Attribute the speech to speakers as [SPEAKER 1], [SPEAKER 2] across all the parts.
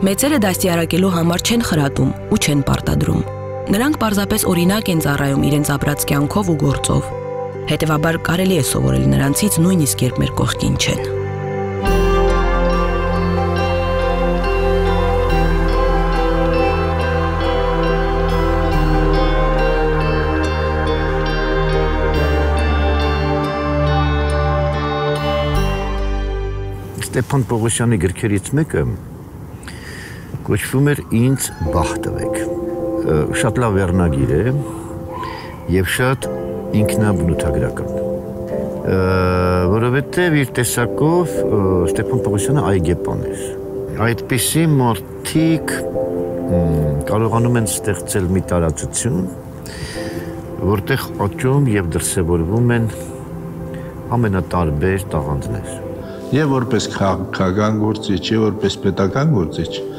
[SPEAKER 1] Մեծերը դաստիարակելու համար չեն խրատում ու չեն պարտադրում։ Նրանք պարզապես օրինակ են ծառայում իրենց ապրած կյանքով ու գործով։ Հետևաբար կարելի է սովորել նրանցից նույնիսկ երբ մեր կողքին չեն։
[SPEAKER 2] Ստեփան Պողոսյանի գրքերից մեկը կոչվում էր ինձ բախ տվեք։ Շատ լավ վերնագիր է եւ շատ ինքնաբնութագրական։ Որովհետեւ իր տեսակով Ստեփան Պողոսյանը այգեպան էր։ Այդպիսի մորթիկ կարողանում են ստեղծել մի տարածություն, որտեղ աճում եւ դրսևորվում են ամենատարբեր տաղանդներ
[SPEAKER 3] եւ որպես քաղաքական գործիչ, եւ որպես պետական գործիչ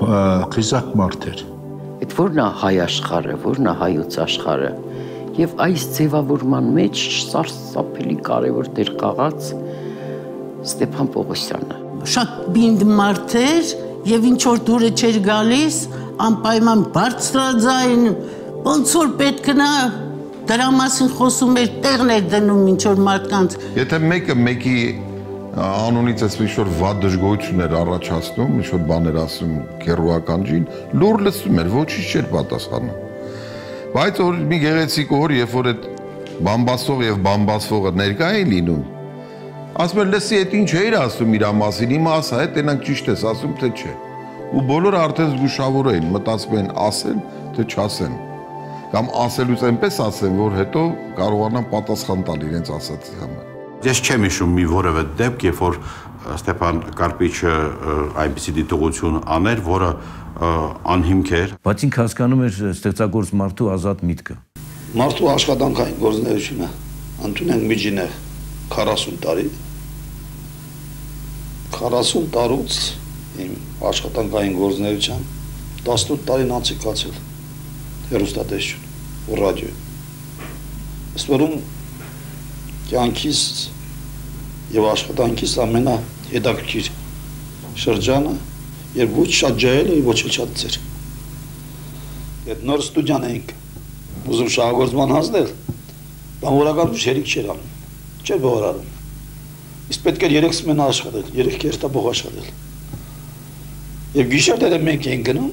[SPEAKER 3] խիզախ մարդ էր։
[SPEAKER 4] Այդ որն է հայ աշխարհը, որն է հայոց աշխարհը։ Եվ այս ձևավորման մեջ սարսափելի կարևոր դեր խաղաց Ստեփան Պողոսյանը։
[SPEAKER 5] Շատ բինդ մարդ էր եւ ինչ որ դուրը չէր գալիս, անպայման բարձրաձայն, ոնց որ պետք նա դրա մասին խոսում էր, տեղն էր դնում ինչ որ մարդկանց։
[SPEAKER 3] Եթե մեկը մեկի անունից այս ինչ-որ վատ դժգոհություններ առաջացնում, ինչ-որ բաներ ասում քերուականջին, լուր լսում էր, ոչինչ չէր պատասխանում։ Բայց որ մի գեղեցիկ օր, երբ որ այդ բամբասող եւ բամբասվողը ներկա էին լինում, ասում էր լսի, այդ ինչ էր ասում իր մասին, իմը ասա, այդ տենանք ճիշտ ես ասում, թե չէ։ Ու բոլորը արդեն զգուշավոր էին, մտածում են ասեն, թե չասեն կամ ասելուց այնպես ասեն, որ հետո կարողանան պատասխան տալ իրենց ասածի համար։
[SPEAKER 6] Ես չեմ հիշում մի որևէ դեպք, երբ որ Ստեփան Կարպիչը այնպիսի դիտողություն աներ, որը անհիմք էր։
[SPEAKER 7] Բայց ինքը հասկանում էր ստեղծագործ մարդու ազատ միտքը։
[SPEAKER 8] Մարդու աշխատանքային գործունեությունը ընդունենք միջինը 40 տարի 40 տարուց իմ աշխատանքային գործունեության 18 տարին անցկացել հերոստատեսություն ու ռադիո։ Ըստ որում կյանքիս եւ աշխատանքիս ամենա հետաքրքիր շրջանը եւ ոչ շատ ջահել եւ ոչ շատ ծեր։ Այդ նոր ստուդիան ենք ուզում շահագործման հասնել, բան որականում շերիկ չէր անում, չէր բողարանում։ Իսկ պետք էր երեք սմենա աշխատել, երեք կերտաբող աշխատել։ Եվ գիշերները մենք ենք գնում,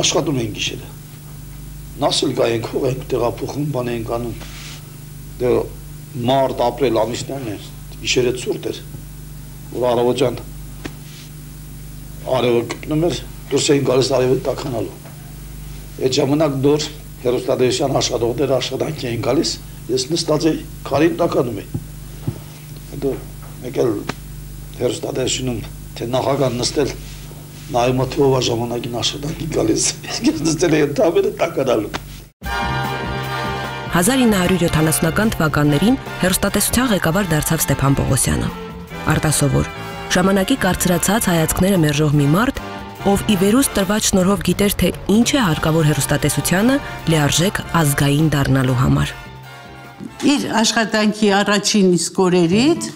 [SPEAKER 8] աշխատում ենք գիշերը։ Նասել գա ենք, հող ենք տեղափոխում, բան ենք անում դե մարտ ապրել ամիսներն էր գիշերը ցուրտ էր որ առավոտյան արևը կպնում էր դուրս էին գալիս արևը տականալու այդ ժամանակ դուր հերոստատեսյան աշխատողներ աշխատանքի էին գալիս ես նստած էի քարին տականում էի հետո մեկ էլ հերոստատեսյանում թե նախական նստել նայում թե ով ժամանակին աշխատանքի գալիս ես նստել էի ընդամենը տականալու
[SPEAKER 1] 1970-ական թվականներին հերոստատեսության ղեկավար դարձավ Ստեփան Պողոսյանը։ Արտասովոր, ժամանակի կարծրացած հայացքները մերժող մի մարդ, ով ի վերուս տրված շնորհով գիտեր, թե ինչ է հարկավոր հերոստատեսությանը լիարժեք ազգային դառնալու համար։
[SPEAKER 5] Իր աշխատանքի առաջին իսկ օրերից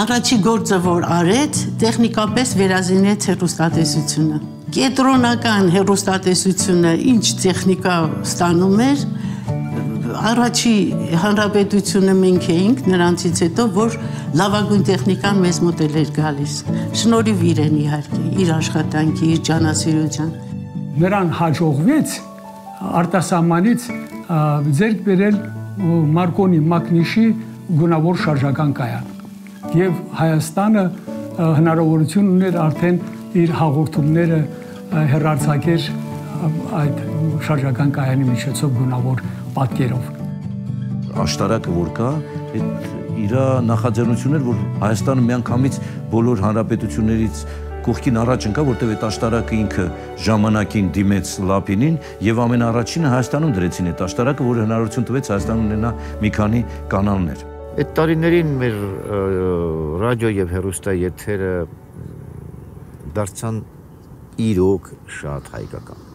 [SPEAKER 5] առաջի գործը որ արեց, տեխնիկապես վերազինեց հերոստատեսությունը։ Կենտրոնական հերոստատեսությունը ինչ տեխնիկա ստանում էր, առաջի հանրապետությունը մենք էինք նրանցից հետո, որ լավագույն տեխնիկան մեզ մոտ էր գալիս։ Շնորհիվ իրեն իհարկե, իր աշխատանքի, իր ջանասիրության։
[SPEAKER 9] Նրան հաջողվեց արտասահմանից ձեռք բերել Մարկոնի Մակնիշի գունավոր շարժական կայան։ Եվ Հայաստանը հնարավորություն ուներ արդեն իր հաղորդումները հերարցակեր այդ շարժական կայանի միջոցով գունավոր պատկերով։
[SPEAKER 7] Աշտարակը որ կա, այդ իր նախաձեռնություններ, որ Հայաստանը միանգամից բոլոր հանրապետություններից կողքին առաջ ընկա, որտեղ այդ աշտարակը ինքը ժամանակին դիմեց Լապինին եւ ամենաառաջինը Հայաստանում դրեցին այդ աշտարակը, որը հնարավորություն տվեց Հայաստանում ունենա մի քանի կանալներ։
[SPEAKER 2] Այդ տարիներին մեր ռադիո եւ հեռուստա եթերը դարձան իրոք շատ հայկական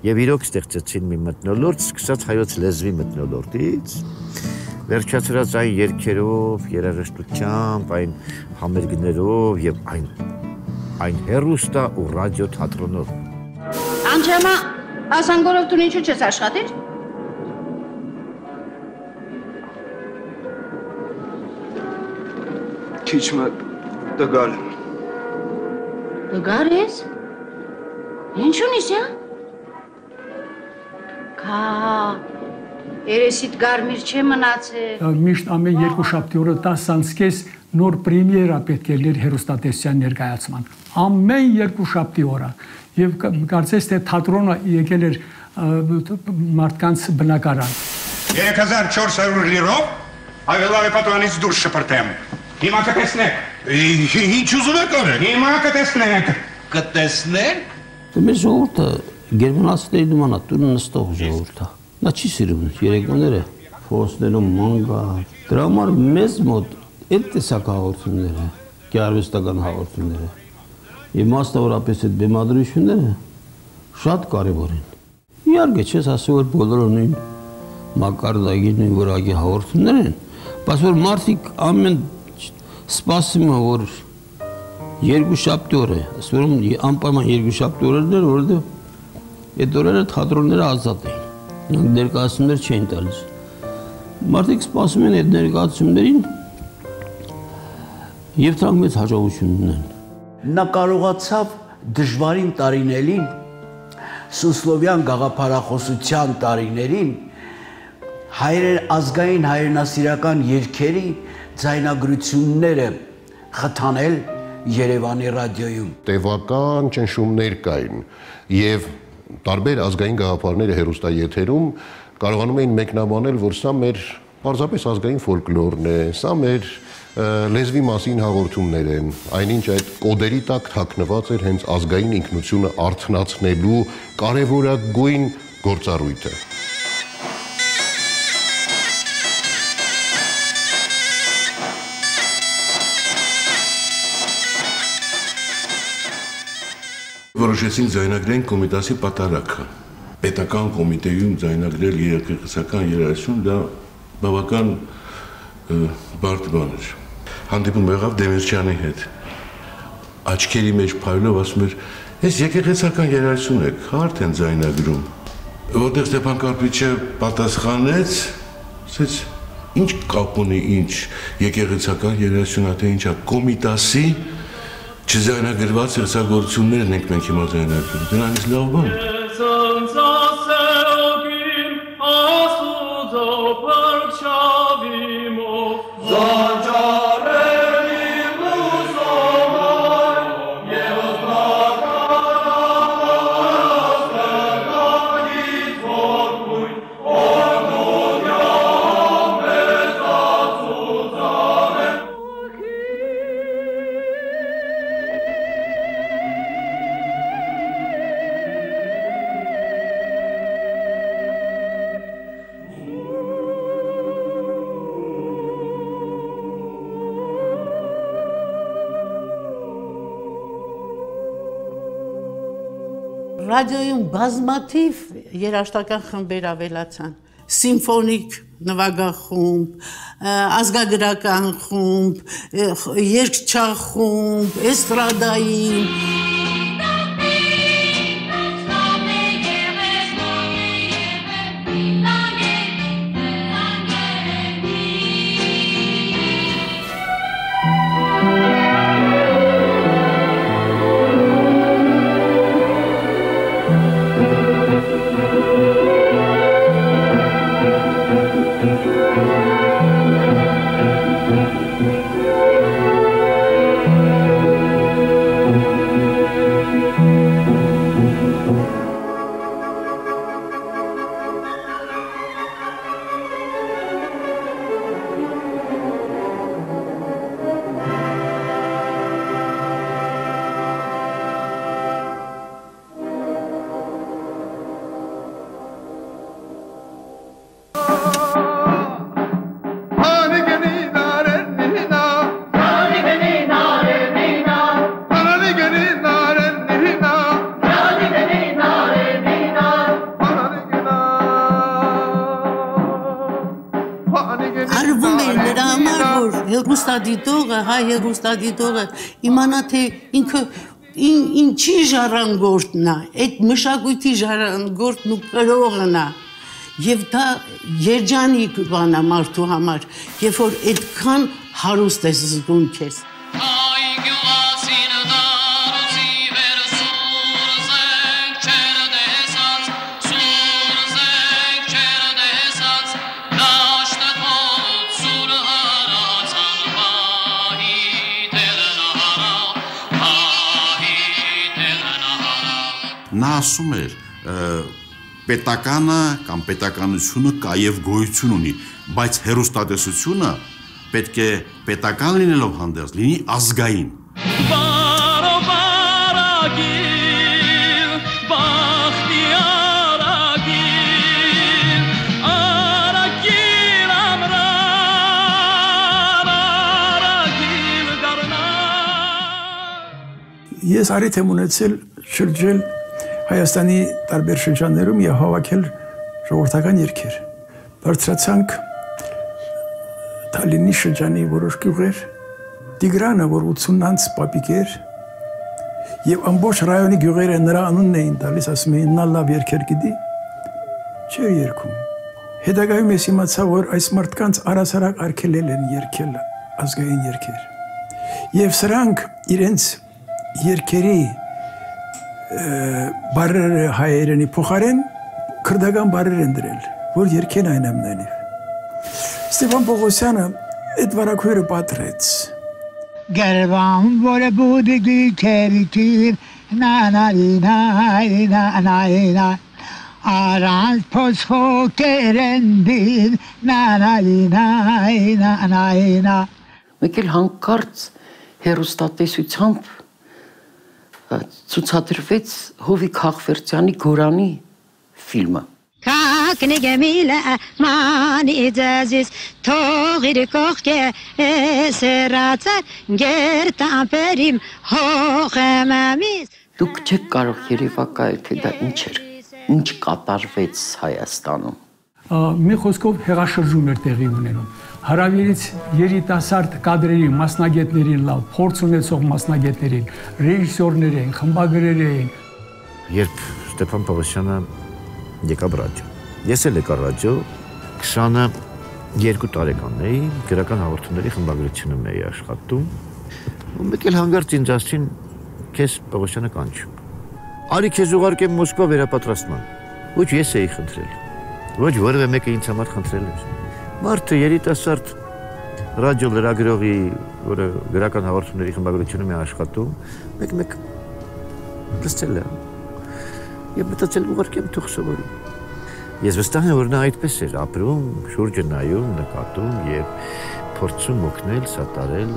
[SPEAKER 2] եւ իրոք ստեղծեցին մի մտնոլորտ, սկսած հայոց լեզվի մտնոլորտից, վերջացրած այն երկերով, երաժշտությամբ, այն համերգներով եւ այն այն հերուստա ու ռադիո թատրոնով։
[SPEAKER 10] Անջամա, ասանգորով դու ինչու չես աշխատիր։
[SPEAKER 11] Քիչ մը տգար։
[SPEAKER 10] Տգար ես։ Ինչու՞ նիսյա։ Կա Երեսիդ գարմիր չէ մնացել։
[SPEAKER 9] Միշտ ամեն երկու շաբթի օրը 10-ից նոր պրեմիերա պետք է լեր հերոստատեսյան ներկայացման։ Ամեն երկու շաբթի օրը։ Եվ կարծես թե թատրոնը եկել էր մարդկանց բնակարան։
[SPEAKER 12] 3400 լիրով ավելավե պատրանից դուրս շպրտեմ։ Հիմա կտեսնեք։
[SPEAKER 11] Ինչ ուզում եք անել։
[SPEAKER 12] Հիմա կտեսնեք։
[SPEAKER 11] Կտեսնենք։
[SPEAKER 13] Մեր ժողովուրդը գերմանացիների նման է, տունը նստող ժողովուրդ է։ Նա չի սիրում երեկոները փոսներում մանգա։ Դրա համար մեզ մոտ այդ տեսակ հաղորդումները, գարվեստական հաղորդումները եւ մասնավորապես այդ բեմադրությունները շատ կարեւոր են։ Իհարկե, չես ասում որ բոլորը նույն մակարդակի նույն որակի հաղորդումներ են, բայց որ մարդիկ ամեն սպասում են որ երկու շաբթի օր է, ասում անպայման երկու շաբթի օրերն էր, որովհետեւ այդ օրերը թատրոնները ազատ էին ներկայացումներ չէին տալիս։ Մարդիկ սպասում են այդ ներկայացումներին եւ դրանք մեծ հաջողություն ունեն։
[SPEAKER 14] Նա կարողացավ դժվարին տարիներին Սուսլովյան գաղափարախոսության տարիներին հայրեր ազգային հայրենասիրական երկերի ձայնագրությունները խթանել Երևանի ռադիոյում։
[SPEAKER 15] Տևական ճնշումներ կային եւ տարբեր ազգային գաղափարները հերոստայեթերում կարողանում էին մեկնաբանել, որ սա մեր պարզապես ազգային ֆոլկլորն է, սա մեր լեզվի մասին հաղորդումներ են, այնինչ այդ կոդերի տակ թաքնված էր հենց ազգային ինքնությունը արթնացնելու կարևորագույն գործառույթը։
[SPEAKER 6] Որոշեցին ձայնագրեն կոմիտասի պատարակը։ Պետական կոմիտեյում ձայնագրել երեկրկսական երաժշտություն դա բավական բարդ բան էր։ Հանդիպում եղավ Դեմիրճյանի հետ։ Աչքերի մեջ փայլով ասում էր. «Ես եկեղեցական երաժշտություն եք, հարթ են ձայնագրում»։ Որտեղ Ստեփան Կարպիչը պատասխանեց, ասեց. «Ինչ կապ ունի ինչ եկեղեցական երաժշտություն, թե ինչա կոմիտասի չզայնագրված ստեղծագործություններն ենք մենք հիմա զայնագրում։ Դրանից լավ բան։
[SPEAKER 13] ռադիոյում բազմաթիվ երաժշտական խմբեր ավելացան. Սիմֆոնիկ նվագախումբ, ազգագրական խումբ, երգչախումբ, էստրադային
[SPEAKER 5] հայ հերոստադիտողը իմանա թե ինքը ին, ինչի ժառանգորդն է, այդ մշակույթի ժառանգորդն ու կրողն է։ Եվ դա երջանիկ բան է մարդու համար, երբ որ այդքան հարուստ ես զգում քեզ։
[SPEAKER 16] Նա ասում էր պետականը կամ պետականությունը կայև գոյություն ունի, բայց հերոստատեսությունը պետք է պետական լինելով հանդերձ լինի ազգային։
[SPEAKER 17] Ես արիթ եմ ունեցել շրջել Հայաստանի տարբեր շրջաններում եւ հավաքել ժողովրդական երգեր։ Բարձրացանք Թալինի շրջանի որոշ գյուղեր, Տիգրանը, որ 80-անց պապիկ էր, եւ ամբողջ ռայոնի գյուղերը նրա անունն էին տալիս, ասում էին նա լավ երգեր գիտի, չէր երգում։ Հետագայում ես իմացա, որ այս մարդկանց առասարակ արգելել են երգել ազգային երգեր։ Եվ սրանք իրենց երկերի բարերը հայերենի փոխարեն քրդական բարեր են դրել, որ երկեն այն ամենանիվ։ Ստեփան Պողոսյանը այդ վարակույրը պատրեց։
[SPEAKER 14] Գերվան որը բուդի քերիքիր նա նա նա նա նա նա նա նա նա նա նա նա
[SPEAKER 4] Մեկ էլ հանկարծ հերոստատեսությամբ ցուցադրվեց Հովիկ Խախվերցյանի Գորանի ֆիլմը։
[SPEAKER 18] Կակնի գեմիլը մանի ձեզիս թողիր կողքը սերացա գերտամպերիմ հողեմամիս
[SPEAKER 4] Դուք չեք կարող երևակայել, թե դա ինչ էր, ինչ կատարվեց Հայաստանում։
[SPEAKER 9] Մի խոսքով հեղաշրջում էր տեղի ունենում հարավիրից երիտասարդ կադրերի մասնագետներին լավ փորձ ունեցող մասնագետներին, ռեժիսորներին, խմբագրերին։
[SPEAKER 2] Երբ Ստեփան Պողոսյանը եկավ ռադիո։ Ես էլ եկա ռադիո 22 տարեկան էի, գրական հաղորդումների խմբագրությունում էի աշխատում։ Ու մեկ էլ հանգարց ինձ ասին, քեզ Պողոսյանը կանչում։ Արի քեզ ուղարկեմ Մոսկվա վերապատրաստման։ Ոչ ես էի խնդրել։ Ոչ որևէ մեկը ինձ համար խնդրել էր։ Մարդը երիտասարդ ռադիո լրագրողի, որը գրական հաղորդումների խմբագրությունում է աշխատում, մեկ-մեկ լսել է։ Եվ մտածել ուղարկեմ թող սովորի։ Ես վստահ եմ, որ նա այդպես էր ապրում, շուրջը նայում, նկատում եւ փորձում օգնել, սատարել,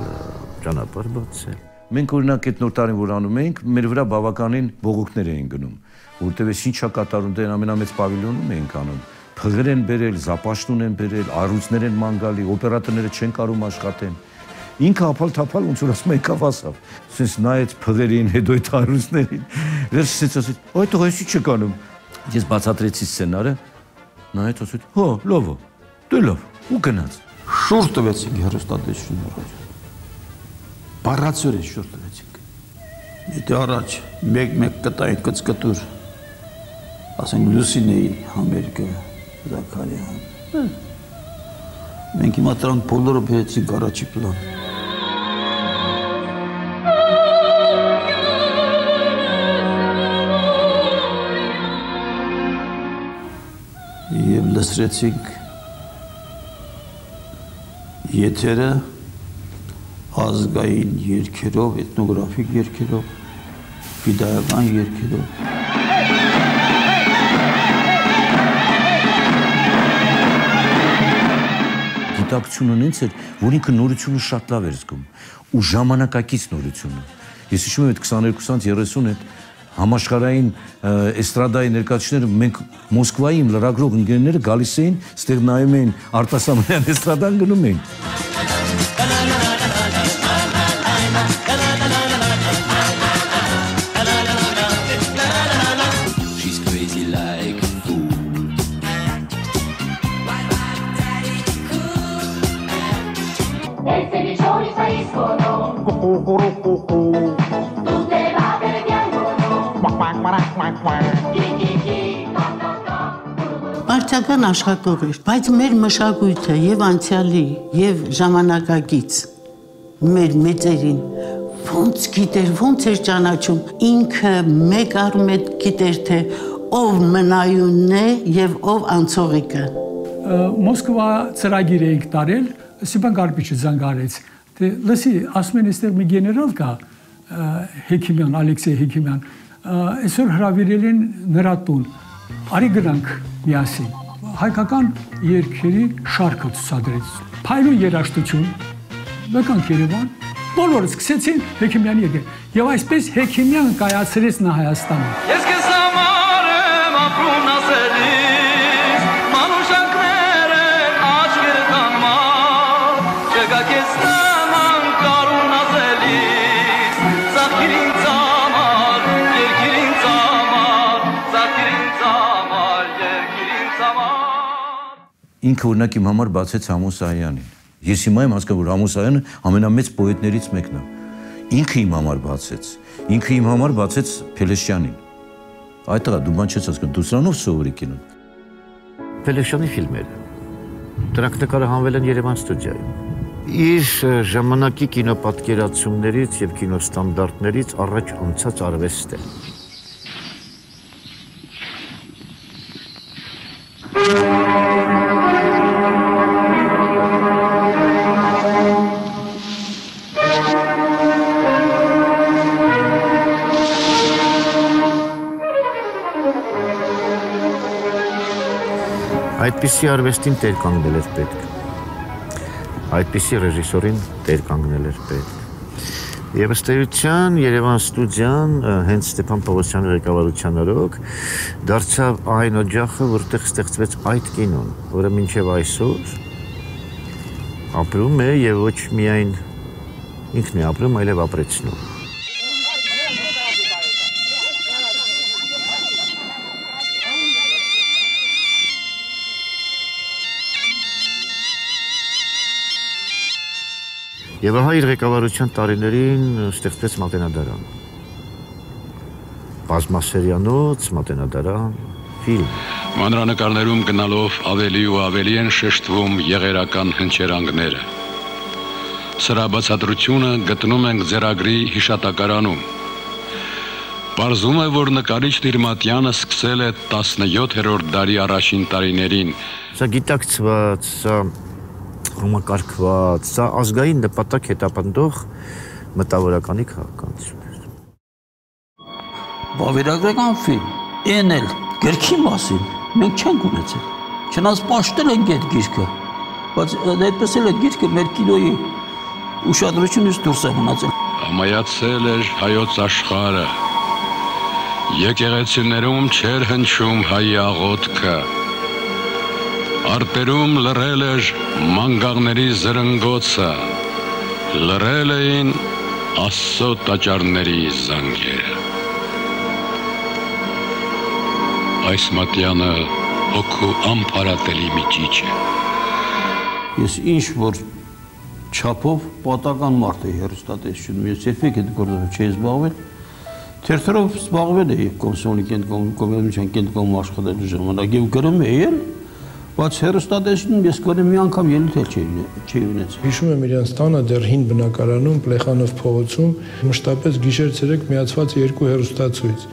[SPEAKER 2] ճանապարհ բացել։
[SPEAKER 7] Մենք օրինակ այդ նոր տարին որ անում էինք, մեր վրա բավականին բողոքներ էին գնում, որտեղ էս ինչա կատարում դեն ամենամեծ պավիլյոնում էինք անում փղեր են բերել, զապաշտուն են բերել, առույցներ են ման գալի, օպերատորները չեն կարող աշխատեն։ Ինքը ապալ-թափալ ոնց որ ասում եկավ ասավ։ Սենց նայեց փղերին, հետո այդ առույցներին։ Վերջից ասեց, «Այ տղա, ի՞նչ չկանում»։ Ես բացատրեցի սցենարը, նայեց ասեց, «Հո, լավ է»։ Դե լավ, ու գնաց։
[SPEAKER 13] Շուր տվեցինք հերոստատեսություն առաջ։ Բառացոր է շուր տվեցինք։ Եթե առաջ մեկ-մեկ կտային կծկտուր ասենք Լուսինեի համերգը Զաքարյան։ Մենք հիմա դրանք բոլորը բերեցինք առաջի պլան։ Եվ լսրեցինք եթերը ազգային երկերով, էթնոգրաֆիկ երկերով, ֆիդայական երկերով
[SPEAKER 7] գիտակցություն ունենց էր, որ ինքը նորությունը շատ լավ էր զգում. Ու ժամանակակից նորությունը։ Ես հիշում եմ այդ 22-ից 30 այդ համաշխարհային էստրադայի ներկայացուցիչները մենք Մոսկվայի իմ լրագրող ընկերները գալիս էին, ստեղ նայում էին արտասահմանյան էստրադան գնում էին։
[SPEAKER 5] Բարձական աշխատող էր, բայց մեր մշակույթը եւ անցյալի եւ ժամանակակից մեր մեծերին ոնց գիտեր, ոնց էր ճանաչում, ինքը մեկ առ մեկ գիտեր թե ով մնայունն է եւ ով անցողիկը։
[SPEAKER 9] Մոսկվա ծրագիր էինք տարել, Սիպան Կարպիչը զանգարեց։ Դե լսի, ասում են այստեղ մի գեներալ կա, Հեքիմյան, Ալեքսեյ Հեքիմյան, այսօր հրավիրել են նրա տուն։ Արի գնանք միասին։ Հայկական երկերի շարքը ցուցադրեց։ Փայլուն երաժշտություն։ Մեկանք Երևան, բոլորը սկսեցին Հեքիմյանի եկել։ Եվ այսպես Հեքիմյան կայացրեց նա Հայաստանը։
[SPEAKER 10] Ես քեզ
[SPEAKER 7] Ինքը օրինակ իմ համար բացեց Համոս Սահյանին։ Ես հիմա եմ հասկանում, որ Համոս Սահյանը ամենամեծ պոետներից մեկն է։ Ինքը իմ համար բացեց։ Ինքը իմ համար բացեց Փելեշյանին։ Այդ տղա դու բան չես հասկանում, դու սրանով սովորի կինոն։
[SPEAKER 2] Փելեշյանի ֆիլմերը։ Դրանք նկարահանվել են Երևան ստուդիայում։ Իր ժամանակի կինոպատկերացումներից եւ կինոստանդարտներից առաջ անցած արվեստ է։ Այդպիսի արվեստին տեր կանգնել էր պետք։ Այդպիսի ռեժիսորին տեր կանգնել էր պետք։ Եվ ըստ էության Երևան ստուդիան հենց Ստեփան Պողոսյանի ղեկավարության օրոք դարձավ այն օջախը, որտեղ ստեղծվեց այդ կինոն, որը մինչև այսօր ապրում է եւ ոչ միայն ինքն է ապրում, այլև ապրեցնում։ Եվ ահա իր ղեկավարության տարիներին ստեղծվեց Մատենադարան։ Բազմասերիանոց Մատենադարան ֆիլմ։
[SPEAKER 19] Մանրանկարներում գնալով ավելի ու ավելի են շեշտվում եղերական հնչերանգները։ Սրա բացատրությունը գտնում ենք ձերագրի հիշատակարանում։ Պարզում է, որ նկարիչ Դիրմատյանը սկսել է 17-րդ դարի առաջին տարիներին։
[SPEAKER 2] Սա գիտակցված, սա համակարգված, սա ազգային նպատակ հետապնդող մտավորականի քաղաքականություն է։
[SPEAKER 13] Բավերագրական ֆիլմ, այն էլ գրքի մասին մենք չենք ունեցել։ Չնայած պաշտել ենք այդ գիրքը, բայց այդպես էլ այդ գիրքը մեր կինոյի ուշադրությունից դուրս է մնացել։
[SPEAKER 19] Ամայացել էր հայոց աշխարը։ Եկեղեցիներում չեր հնչում հայ աղոթքը։ Արտերում լռել էր մանգաղների զրնգոցը, լռել էին Աստծո տաճարների զանգերը։ Այս մատյանը հոգու ամփարատելի միջիչ է։
[SPEAKER 13] Ես ինչ որ չափով պատական մարդ էի հերոստատեսությունում, ես երբեք այդ գործով չէի զբաղվել։ Թերթերով զբաղվել էի կոմսոմոլի կենտրոնում, կոմերցիոն կենտրոնում աշխատելու ժամանակ եւ գրում էի Բայց հերոստատեսությունում ես գոնե մի անգամ ելույթ էլ չի ունեցել։
[SPEAKER 20] Հիշում եմ իրանց տանը դեռ հին բնակարանում Պլեխանով փողոցում մշտապես գիշեր-ցերեկ միացված երկու հերոստացույց,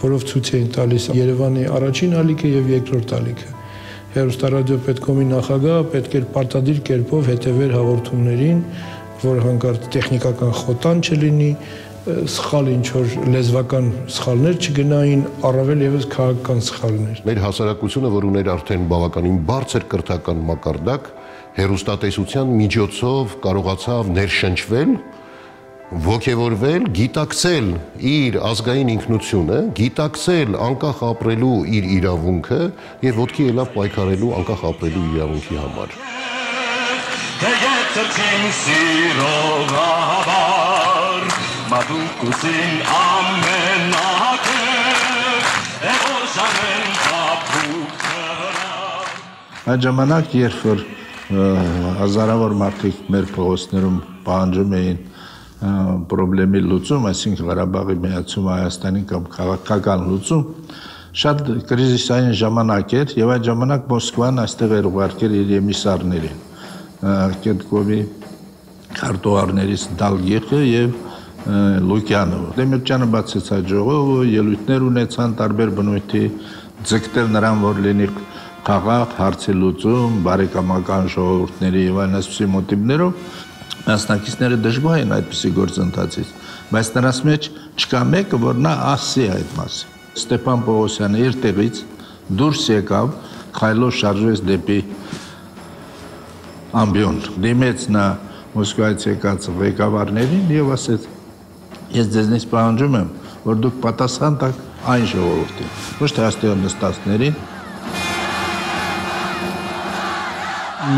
[SPEAKER 20] որով ցույց էին տալիս Երևանի առաջին ալիքը եւ երկրորդ ալիքը։ Հերոստարադիո պետքոմի նախագահը պետք էր պարտադիր կերպով հետևեր հաղորդումներին, որ հանկարծ տեխնիկական խոտան չլինի, սխալ ինչ որ լեզվական սխալներ չգնային, առավել եւս քաղաքական սխալներ։
[SPEAKER 15] Մեր հասարակությունը, որ ուներ արդեն բավականին բարձր կրթական մակարդակ, հերոստատեսության միջոցով կարողացավ ներշնչվել, ողջևորվել, գիտակցել իր ազգային ինքնությունը, գիտակցել անկախ ապրելու իր իրավունքը եւ ոտքի ելավ պայքարելու անկախ ապրելու իրավունքի համար։
[SPEAKER 10] Եթերքին սիրող Մատուկուսին ամենակը Էվոշանեն կապուկը
[SPEAKER 21] Այդ ժամանակ, երբ որ հազարավոր մարդիկ մեր փողոցներում պահանջում էին խնդրի լուծում, այսինքն Ղարաբաղի միացում Հայաստանին կամ քաղաքական լուծում, շատ կրիզիսային ժամանակ էր եւ այդ ժամանակ Մոսկվան այստեղ էր ուղարկել իր եմիսարներին Կետկովի քարտուղարներից Դալգիխը եւ Լուկյանովը։ Դեմիրճյանը բացեց այդ ժողովը, ելույթներ ունեցան տարբեր բնույթի, ձգտել նրան, որ լինի խաղաղ, հարցի լուծում, բարեկամական ժողովուրդների եւ այլն այսպիսի մոտիվներով մասնակիցները դժվար են այդպիսի գործընթացից, բայց նրանց մեջ չկա մեկը, որ նա ասի այդ մասին։ Ստեփան Պողոսյանը իր տեղից դուրս եկավ, քայլով շարժվեց դեպի ամբիոն։ Դիմեց նա Մոսկվայից եկած ղեկավարներին եւ ասեց. Ես ձեզնից պահանջում եմ, որ դուք պատասխան տաք այն ժողովրդին, ոչ թե աստեղ նստածներին։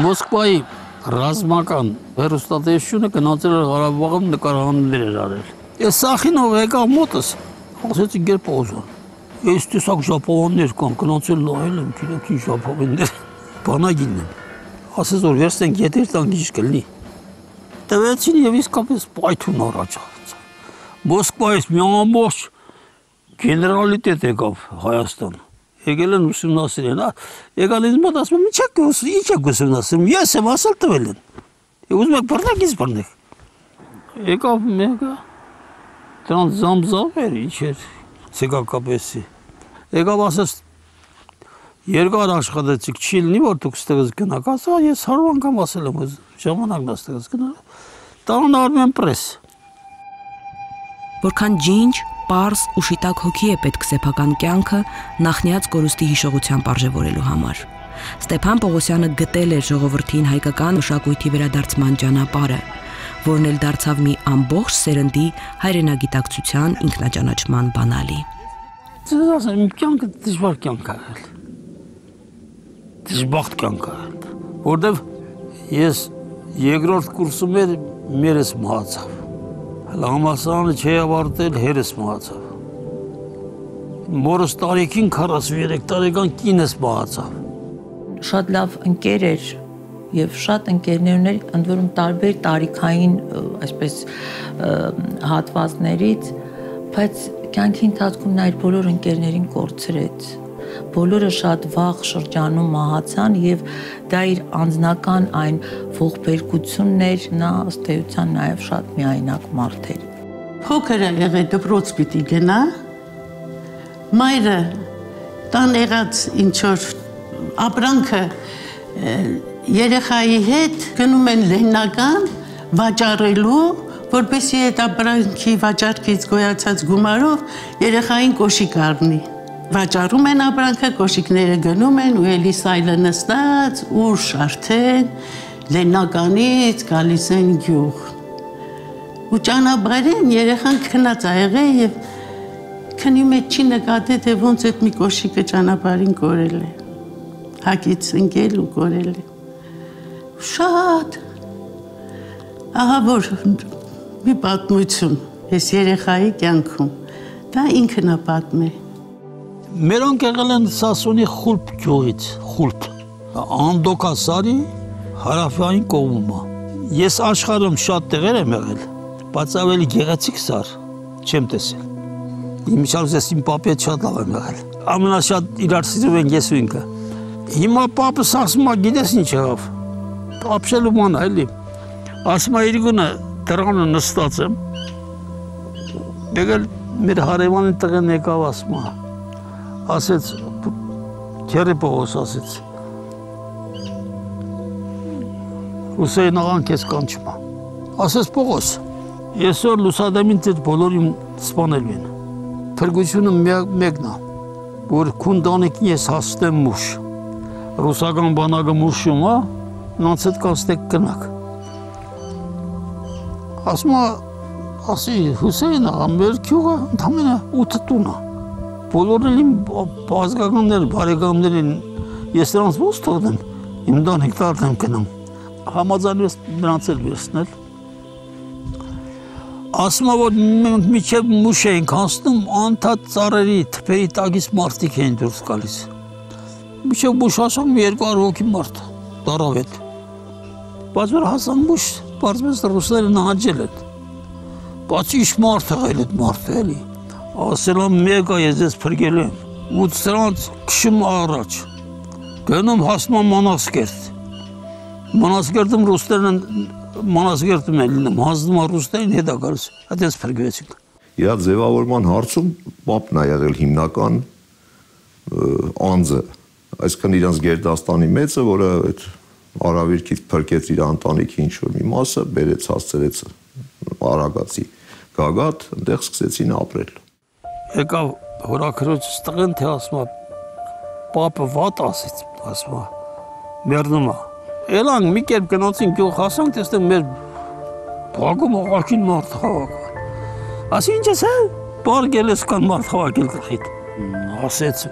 [SPEAKER 13] Մոսկվայի ռազմական հերոստատեսությունը գնացել էր Ղարաբաղում նկարահանումներ էր արել։ Ես Սախինով եկա մոտս, ասեցի գեր պոզան։ Ես տեսակ ժապավաններ կան, գնացել նայել եմ, գիտեք ինչ ժապավաններ, բանագին եմ։ Ասես որ վերստենք ետեր տան ինչ կլինի։ Տվեցին եւ իսկապես պայթուն առաջացավ։ Մոսկվայից մի ամբողջ գեներալիտետ եկավ Հայաստան։ Եկել են ուսումնասիրեն, հա։ Եկալ ինձ մոտ ասում, ի՞նչ եք ի՞նչ եք ուսումնասիրում։ Ես եմ ասել տվել են։ Ուզում եք բռնեք, ինձ բռնեք։ Եկավ մեկը դրանց զամզավ էր, ինչ էր, ցեկակապեսի։ Եկավ ասես երկար աշխատեցիք, չի լինի որ դուք ստեղից գնաք, ասա ես 100 անգամ ասել եմ, ժամանակն է ստեղից գնալ։ Տան արմեն պրես։
[SPEAKER 22] Որքան ջինջ, པարս ու շիտակ հոգի է պետք սեփական կյանքը նախնյաց կորուստի հիշողությամբ արժևորելու համար։ Ստեփան Պողոսյանը գտել էր ժողովրդին հայկական մշակույթի վերադարձման ճանապարհը, որն էլ դարձավ մի ամբողջ սերնդի հայրենագիտակցության ինքնաճանաչման բանալի։
[SPEAKER 13] Ձեզ ասեմ, կյանքը դժվար կյանք է եղել դժբախտ կյանք է, որտեվ ես երկրորդ կուրսում էր մերս մահացավ։ Համալսարանը չի ավարտել, հերս մահացավ։ Մորս տարիքին 43 տարեկան կինս մահացավ։
[SPEAKER 23] Շատ լավ ընկեր էր եւ շատ ընկերներ ուներ, ընդ որում տարբեր տարիքային այսպես հատվածներից, բայց կյանքի ընթացքում նա իր բոլոր ընկերներին կորցրեց բոլորը շատ վաղ շրջանում մահացան եւ դա իր անձնական այն ողբերգությունն էր, նա ըստ էության նաեւ շատ միայնակ մարդ էր։
[SPEAKER 5] Փոքր է եղել դպրոց պիտի գնա։ Մայրը տան եղած ինչ որ ապրանքը երեխայի հետ գնում են լեննական վաճառելու որպեսի այդ ապրանքի վաճառքից գոյացած գումարով երեխային կոշիկ առնի վաճառում են ապրանքը, կոշիկները գնում են ու էլի սայլը նստած, ուշ արդեն լեննականից գալիս են գյուղ։ Ու ճանապարհին երեխան քնած ա եղել եւ քնի մեջ չի նկատել թե ոնց այդ մի կոշիկը ճանապարհին կորել է։ Հակից ընկել ու կորել է։ Շատ ահա որ մի պատմություն ես երեխայի կյանքում դա ինքն է պատմել
[SPEAKER 13] Մերոնք եղել են Սասունի խուլպ գյուղից, խուլպ։ Անդոկասարի հարավային կողմը։ Ես աշխարհում շատ տեղեր եմ եղել, բայց ավելի գեղեցիկ սար չեմ տեսել։ Իմիջիայլոց ես իմ պապի հետ շատ լավ եմ եղել։ Ամենաշատ իրար սիրում ենք ես ու ինքը։ Հիմա պապս ասում է, գիտես ինչ եղավ։ Ապշելու ման էլի։ Ասում է իրգունը դրանը նստած եմ։ Եկել մեր հարևանի տղեն եկավ ասում է ասեց Պողոս ասեց Հուսեյն աղան քեզ կանչում է ասեց Պողոս այսօր լուսադամին դեր բոլորին սպանել են փրկությունը մեկն է որ քունդանիկին ես հաստեմ մուշ ռուսական բանակը մուշում է նրանց հետ կաստեք կնակ ասում ասի Հուսեյն աղա մեր քյուղը ընդամենը 8 տուն է բոլորն իմ բազգականներ, բարեկամներին ես նրանց ոնց թողնեմ, իմ դան հեկտար եմ գնում։ Համաձայնվեց նրանց էլ վերցնել։ Ասում է, որ մենք միջև մուշ էինք հասնում, անդադ ծառերի, թփերի տակից մարդիկ էին դուրս գալիս։ Միջև մուշ հասան 200 հոգի մարդ, դարավետ։ Բայց որ հասան մուշ, բարձրապես ռուսները նահանջել են։ Բայց ինչ մարդ է այդ մարդը էլի։ Ասել եմ մեգա ես ես փրկել եմ։ Ու սրանց քշում առաջ։ Գնում հասնում Մանասկերտ։ Մանասկերտում ռուսներն Մանասկերտում են լինում, հանձնում են ռուսներին հետա գալիս։ Այդպես փրկվեցինք։
[SPEAKER 24] Իրա ձևավորման հարցում պապն է եղել հիմնական անձը, այսինքն իրանց Գերդաստանի մեծը, որը այդ արավիրքից փրկեց իր ընտանիքի ինչ որ մի մասը, բերեց հասցրեց Արագացի գագաթ, այնտեղ սկսեցին ապրել։
[SPEAKER 13] Եկավ հորաքրոջս տղեն թե ասում պապը վատ ասեց, ասում մերնում է։ Էլան մի կերպ գնացին գյուղ հասանք, տեսնեմ մեր բակում աղաքին մարդ հավաք։ Ասի ինչ ես է, բարգել ես կան մարդ հավաքել գլխիդ։ Ասեց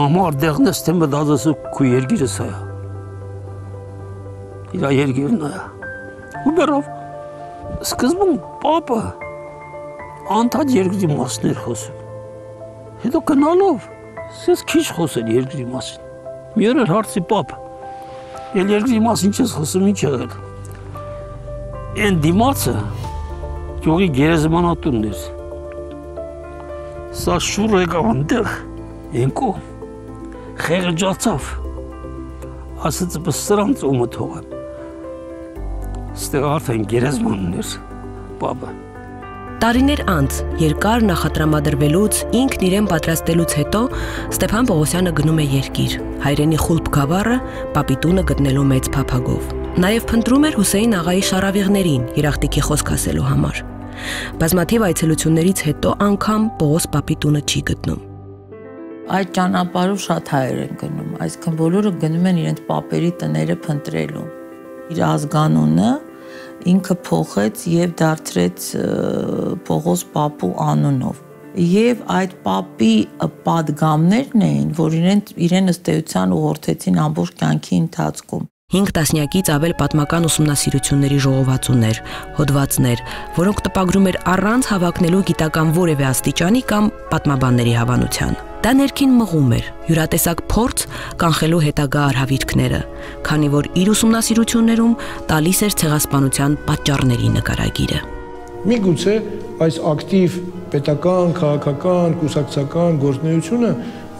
[SPEAKER 13] նամար դեղնես թե մտածես քու երգիրս է։ Իր երգիրն է։ Ու բերով սկզբում պապը անդադ երկրի մասներ խոսում։ Հետո գնալով սես քիչ խոսել երկրի մասին։ Մի օր հարցի պապ։ Էլ երկրի մասին չես խոսում ինչ եղել։ Այն դիմացը ճյուղի գերեզմանատունն էր։ Սա շուռ եկավ այնտեղ, ենկո խեղճացավ։ Ասաց բսրանց ումը թողեմ։ Ստեղ արդեն գերեզմանն էր, բաբը։
[SPEAKER 22] Տարիներ անց, երկար նախատրամադրվելուց, ինքն իրեն պատրաստելուց հետո Ստեփան Պողոսյանը գնում է երկիր, հայրենի խուլբ գավառը պապիտունը գտնելու մեծ փափագով։ Նաև փնտրում էր Հուսեին աղայի շարավիղներին երախտիկի խոսք ասելու համար։ Բազմաթիվ այցելություններից հետո անգամ Պողոս պապիտունը չի գտնում
[SPEAKER 23] այդ ճանապարհով շատ հայեր են գնում, այսինքն բոլորը գնում են իրենց papերի տները փնտրելու։ Իր ազգանունը ինքը փոխեց եւ դարձրեց Պողոս Պապու անունով եւ այդ պապի падգամներն էին, որ իրեն իրեն ըստ էության ուղղորդեցին ամբողջ կյանքի ընթացքում։
[SPEAKER 22] 5 տասնյակից ավել պատմական ուսումնասիրությունների ժողովածուներ, հոդվածներ, որոնք տպագրում էր առանց հավակնելու գիտական որևէ աստիճանի կամ պատմաբանների հավանության։ Դա ներքին մղում էր, յուրատեսակ փորձ կանխելու հետագա արհավիրքները, քանի որ իր ուսումնասիրություններում տալիս էր ցեղասպանության պատճառների նկարագիրը։
[SPEAKER 21] Միգուցե այս ակտիվ պետական, քաղաքական, կուսակցական գործունեությունը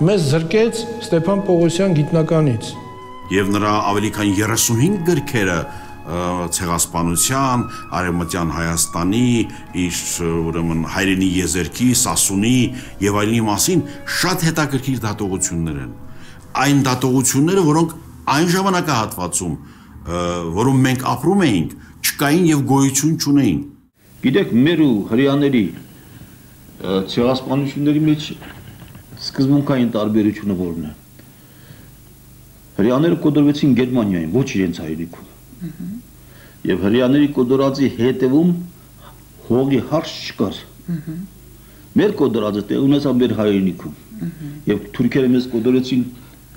[SPEAKER 21] մեզ զրկեց Ստեփան Պողոսյան գիտնականից
[SPEAKER 16] եւ նրա ավելի քան 35 գրքերը ցեղասպանության, արևմտյան Հայաստանի, իր ուրեմն հայրենի եզերքի, Սասունի եւ այլնի մասին շատ հետաքրքիր դատողություններ են։ Այն դատողությունները, որոնք այն ժամանակահատվածում, որում մենք ապրում էինք, չկային եւ գոյություն չունեին։
[SPEAKER 13] Գիտեք, մեր ու հрьяաների ցեղասպանությունների մեջ սկզբունքային տարբերությունը որն է։ Հрьяաները կոտրվեցին Գերմանիայում, ոչ իրենց հայրենիքում Եվ հрьяաների կոդորածի հետևում հողի հարց չկար։ Մեր կոդորածը տեղ ունեցավ մեր հայրենիքում։ Եվ թուրքերը մեզ կոդորեցին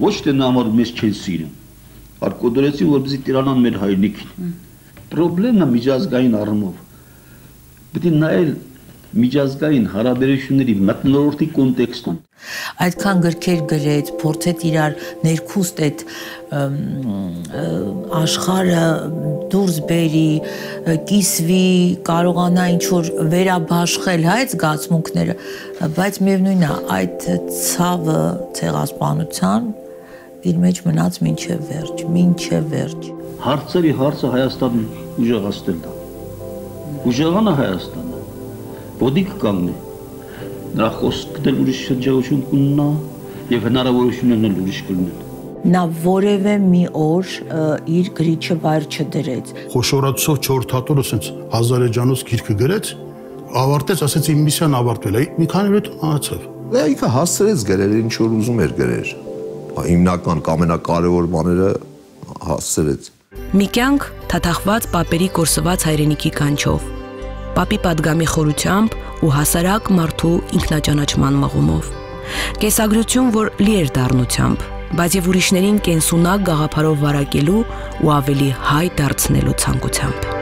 [SPEAKER 13] ոչ թե նա համար մեզ չեն սիրում, այլ կոդորեցին, որպեսզի տիրանան մեր հայրենիքին։ Պրոբլեմն է միջազգային առումով։ Պետք է նայել միջազգային հարաբերությունների մտնոլորտի կոնտեքստում
[SPEAKER 23] այդքան գրքեր գրեց, փորձեց իրար ներքուստ այդ աշխարհը դուրս բերի, կիսվի, կարողանա ինչ որ վերաբաշխել հայ զգացմունքները, բայց միևնույնն է, այդ ցավը ցեղասպանության իր մեջ մնաց մինչև վերջ, մինչև վերջ։
[SPEAKER 13] Հարցերի հարցը Հայաստանն ուժեղացնելն է։ Ուժեղանը Հայաստանը բոդիկ կանգնի։ Նրա խոսքն էլ ուրիշ շրջագություն կունենա եւ հնարավորություններն էլ ուրիշ կլինեն
[SPEAKER 23] նա որևէ մի օր իր գրիչը վայր չդրեց։
[SPEAKER 25] Խոշորացով 4 թաթորը ասենց Ազարեջանոց գիրքը գրեց, ավարտեց, ասեց իմ միսիան ավարտվել է։ Մի քանի օր հետո մահացավ։
[SPEAKER 24] Դա ինքը հասցրեց գրել ինչ որ ուզում էր գրել։ Հիմնական ամենակարևոր բաները հասցրեց։
[SPEAKER 22] Մի կյանք թաթախված papերի կորսված հայրենիքի կանչով Պապի падգամի խորությամբ ու հասարակ մարդու ինքնաճանաչման մղումով։ Կեսագրություն, որ լի էր դառնությամբ, բայց եւ ուրիշներին կենսունակ գաղափարով վարակելու ու ավելի հայ դարձնելու ցանկությամբ։